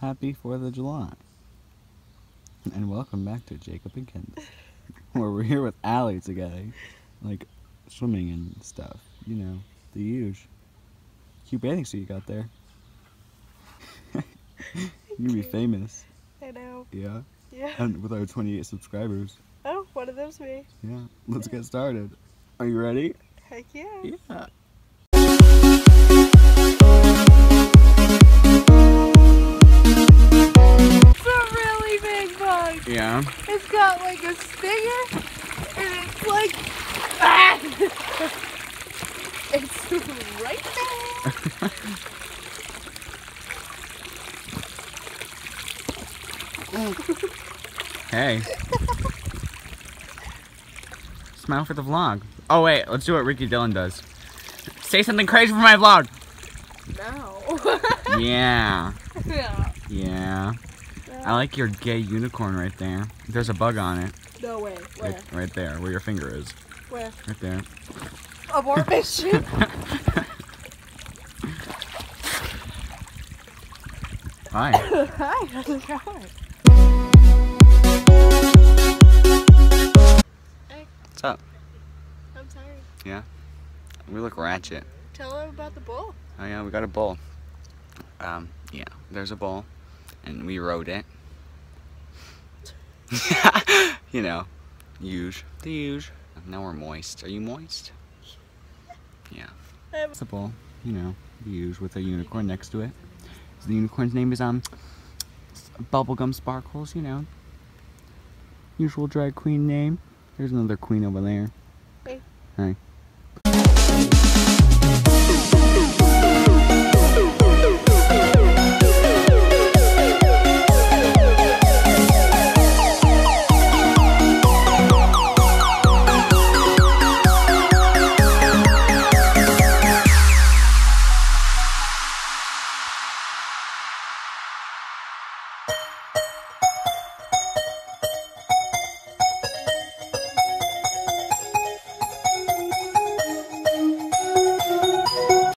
Happy 4th of July. And welcome back to Jacob and Kendall, where we're here with Aly together, like swimming and stuff. You know, the huge. Cute bathing suit you got there. You'll be famous. I know. Yeah. Yeah. And with our 28 subscribers. Oh, one of them's me. Yeah. Let's get started. Are you ready? Heck yeah. Yeah. Yeah. It's got like a stinger, and it's like, ah! it's right there. Hey. Smile for the vlog. Oh wait, let's do what Ricky Dillon does. Say something crazy for my vlog. No. Yeah. yeah. Yeah. I like your gay unicorn right there. There's a bug on it. No way. Where? Right, right there, where your finger is. Where? Right there. Abort mission. Hi. Hi, how's it going? What's up? I'm tired. Yeah. We look ratchet. Tell them about the bull. Oh yeah, we got a bowl. Um, yeah, there's a bowl, and we rode it. you know, huge, the huge. Now we're moist. Are you moist? Yeah. Bowl, you know, the huge with a unicorn next to it. The unicorn's name is um, Bubblegum Sparkles. You know, usual drag queen name. There's another queen over there. Hey. Hi.